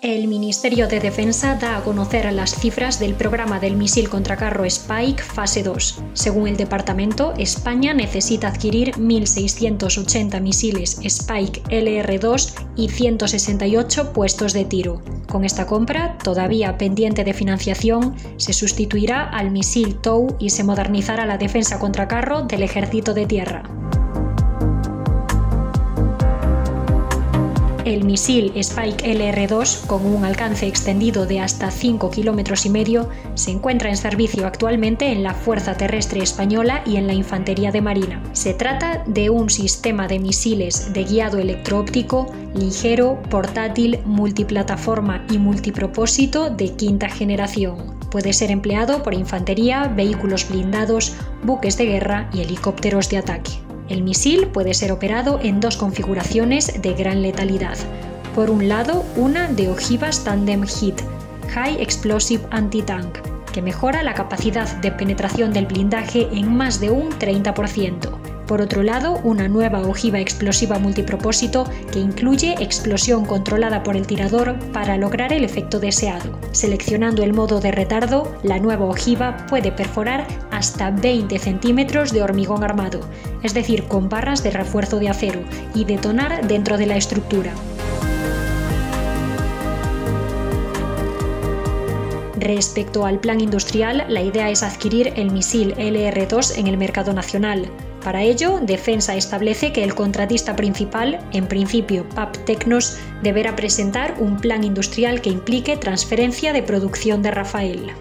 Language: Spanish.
El Ministerio de Defensa da a conocer las cifras del programa del misil contracarro Spike fase 2. Según el departamento, España necesita adquirir 1.680 misiles Spike LR2 y 168 puestos de tiro. Con esta compra, todavía pendiente de financiación, se sustituirá al misil TOW y se modernizará la defensa contracarro del Ejército de Tierra. El misil Spike LR2, con un alcance extendido de hasta 5 kilómetros y medio, se encuentra en servicio actualmente en la Fuerza Terrestre Española y en la Infantería de Marina. Se trata de un sistema de misiles de guiado electroóptico ligero, portátil, multiplataforma y multipropósito de quinta generación. Puede ser empleado por infantería, vehículos blindados, buques de guerra y helicópteros de ataque. El misil puede ser operado en dos configuraciones de gran letalidad. Por un lado, una de ojivas Tandem HIT, High Explosive Anti-Tank, que mejora la capacidad de penetración del blindaje en más de un 30%. Por otro lado, una nueva ojiva explosiva multipropósito que incluye explosión controlada por el tirador para lograr el efecto deseado. Seleccionando el modo de retardo, la nueva ojiva puede perforar hasta 20 centímetros de hormigón armado, es decir, con barras de refuerzo de acero, y detonar dentro de la estructura. Respecto al plan industrial, la idea es adquirir el misil LR2 en el mercado nacional. Para ello, Defensa establece que el contratista principal, en principio PAP Tecnos, deberá presentar un plan industrial que implique transferencia de producción de Rafael.